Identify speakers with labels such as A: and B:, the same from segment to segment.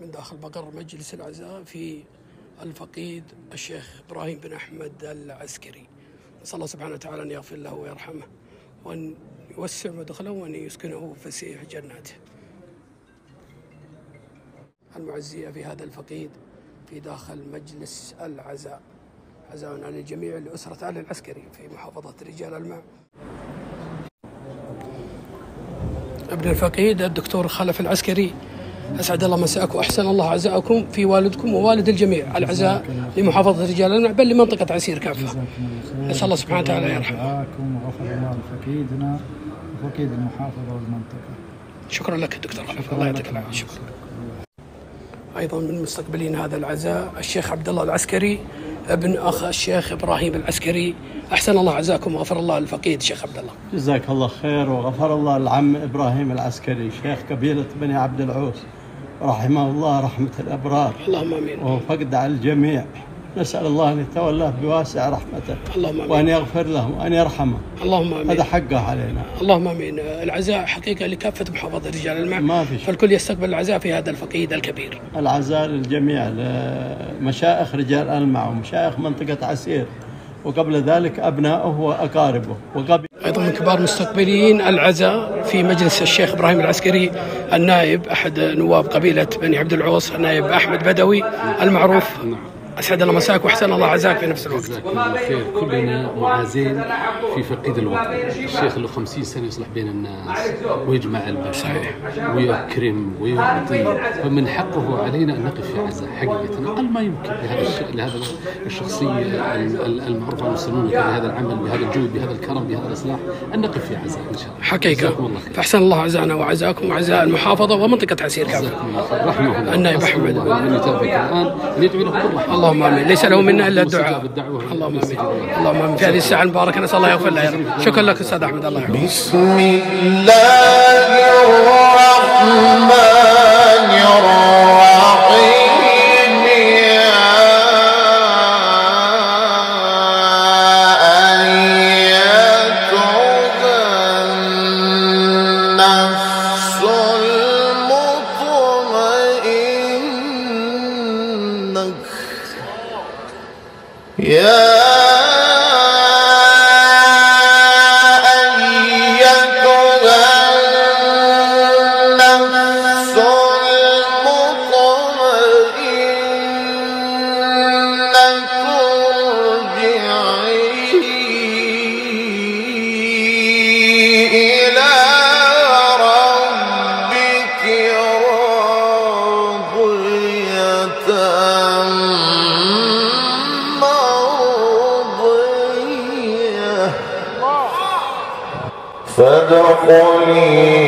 A: من داخل مقر مجلس العزاء في الفقيد الشيخ إبراهيم بن أحمد العسكري. نسأل الله سبحانه وتعالى أن يغفر له ويرحمه وأن يوسع مدخله وأن يسكنه فسيح جناته. المعزية في هذا الفقيد في داخل مجلس العزاء عزاء على الجميع لأسرة علي العسكري في محافظة رجال الماء. ابن الفقيد الدكتور خلف العسكري أسعد الله مساءكم واحسن الله عزاءكم في والدكم ووالد الجميع. العزاء لمحافظة رجال بل لمنطقة عسير كافة. نسال الله سبحانه وتعالى يرحمه.
B: وغفر الله لفقيدنا وفقيد المحافظة والمنطقة.
A: شكرا لك دكتور خلف الله يعطيك العافية. شكرا. أيضا من مستقبلين هذا العزاء الشيخ عبد الله العسكري ابن أخ الشيخ إبراهيم العسكري. أحسن الله عزاكم وغفر الله الفقيد شيخ عبد الله.
C: جزاك الله خير وغفر الله العم إبراهيم العسكري شيخ قبيلة بني عبد العوس. رحمه الله رحمة الأبرار.
A: اللهم آمين.
C: وفقد على الجميع. نسأل الله أن يتولاه بواسع رحمته.
A: اللهم آمين.
C: وأن يغفر له وأن يرحمه.
A: اللهم آمين.
C: هذا حقه علينا.
A: اللهم آمين. العزاء حقيقة لكافة محافظة رجال الماء.
C: ما في.
A: فالكل يستقبل العزاء في هذا الفقيد الكبير.
C: العزاء للجميع لمشايخ رجال المع ومشايخ منطقة عسير. وقبل ذلك ابنائه وأقاربه. وقبل
A: أيضا من كبار مستقبلين العزاء في مجلس الشيخ إبراهيم العسكري النائب أحد نواب قبيلة بني عبد العوص النائب أحمد بدوي المعروف. اسعد الله مساك وأحسن الله عزاك في نفس الوقت.
D: جزاكم الله خير. كلنا معازين في فقيد الوطن. الشيخ له 50 سنة يصلح بين الناس ويجمع البشر
A: صحيح.
D: ويكرم ويعطي. فمن حقه علينا أن نقف في عزاء حقيقه أقل ما يمكن لهذا. لهذا الشخصيه ال- ال- المعروفه عن المسلمون بهذا العمل بهذا الجهد بهذا الكرم بهذا الإصلاح أن نقف في عزاء إن شاء الله. حقيقة. الله خير.
A: فأحسن الله عزانا وعزاكم وعزاء المحافظة ومنطقة عسير كافه
D: جزاكم الله خير. رحمه الله.
A: النائب
D: أسأل
A: أحمد.
D: الله. الآن ندعو له
A: اللهم آمين. ليس له منا
D: إلا
A: الدعاء. اللهم
D: آمين.
A: اللهم آمين. في هذه الساعة المباركة نسأل الله يغفر له. شكرا لك أستاذ أحمد. الله يحفظك
E: بسم الله الرحمن الرحيم. Yeah. فادخلي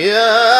E: Yeah.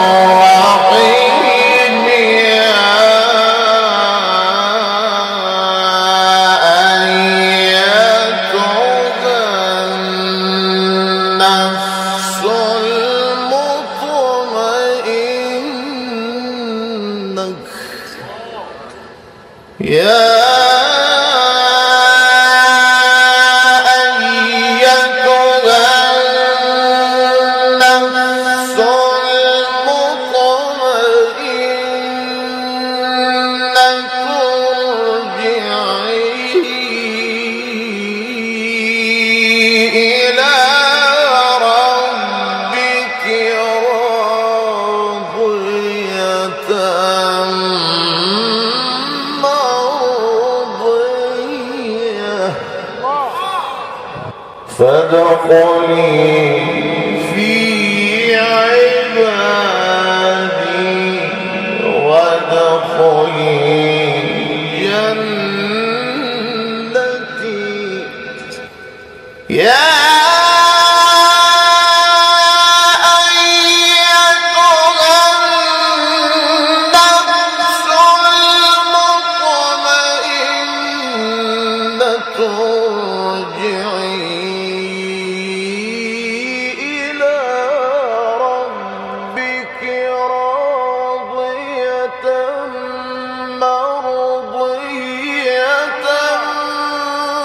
E: مرضية فادخلي